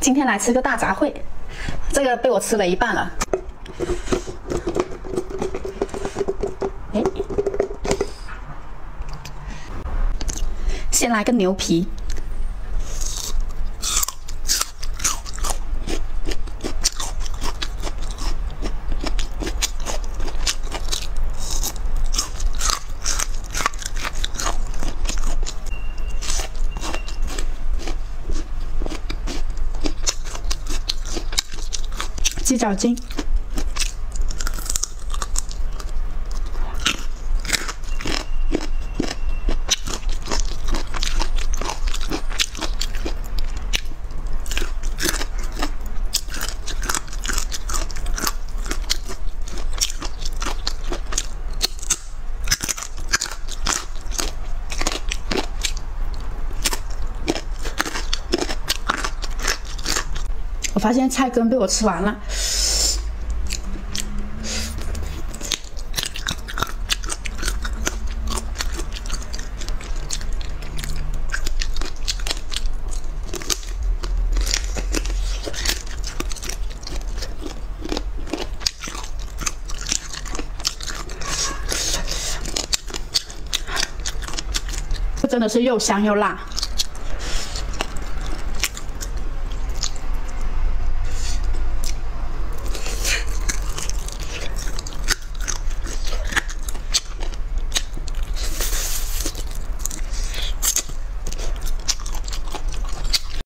今天来吃个大杂烩，这个被我吃了一半了。哎，先来个牛皮。鸡脚筋，我发现菜根被我吃完了。这真的是又香又辣。